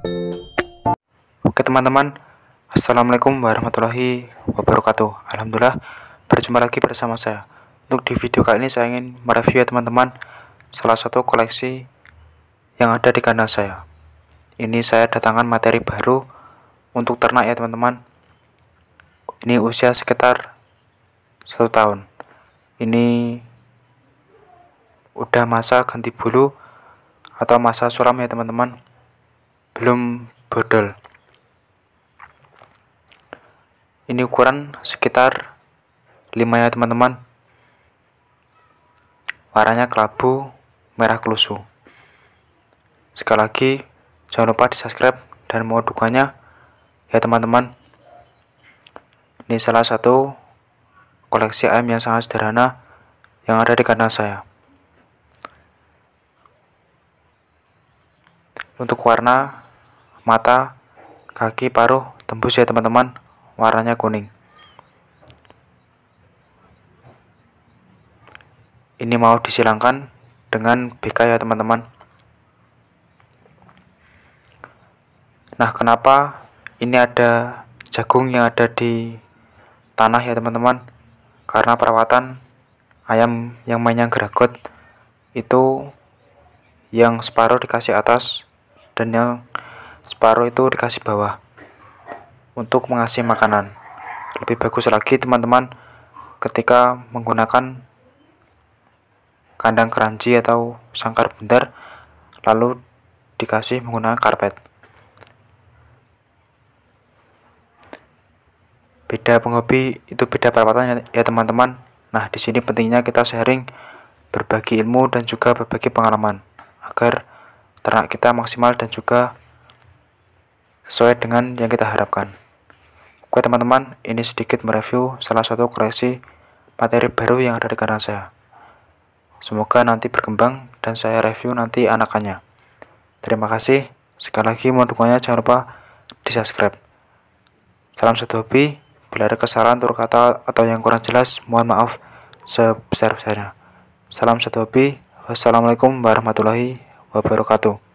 Oke teman-teman, Assalamualaikum warahmatullahi wabarakatuh. Alhamdulillah, berjumpa lagi bersama saya. Untuk di video kali ini saya ingin mereview ya teman-teman Salah satu koleksi yang ada di kandang saya. Ini saya datangkan materi baru untuk ternak ya teman-teman. Ini usia sekitar satu tahun. Ini udah masa ganti bulu atau masa suram ya teman-teman belum bodol. Ini ukuran sekitar 5 ya teman-teman. Warnanya kelabu merah kelusu. Sekali lagi jangan lupa di subscribe dan mau dukanya ya teman-teman. Ini salah satu koleksi ayam yang sangat sederhana yang ada di kandang saya. Untuk warna mata kaki paruh tembus ya teman-teman. Warnanya kuning. Ini mau disilangkan dengan BK ya teman-teman. Nah kenapa ini ada jagung yang ada di tanah ya teman-teman? Karena perawatan ayam yang mainnya geragot itu yang separuh dikasih atas dan yang separuh itu dikasih bawah untuk mengasih makanan. Lebih bagus lagi teman-teman ketika menggunakan kandang keranji atau sangkar bundar lalu dikasih menggunakan karpet. Beda penghobi itu beda perawatan ya teman-teman. Nah, di sini pentingnya kita sharing berbagi ilmu dan juga berbagi pengalaman agar ternak kita maksimal dan juga sesuai dengan yang kita harapkan. Oke teman-teman, ini sedikit mereview salah satu koleksi materi baru yang ada di kandang saya. Semoga nanti berkembang dan saya review nanti anakannya. Terima kasih. Sekali lagi mohon dukungannya jangan lupa di subscribe. Salam satu hobi. Bila ada kesalahan tur kata atau yang kurang jelas, mohon maaf sebesar-besarnya. Salam satu hobi. Wassalamualaikum warahmatullahi wabarakatuh.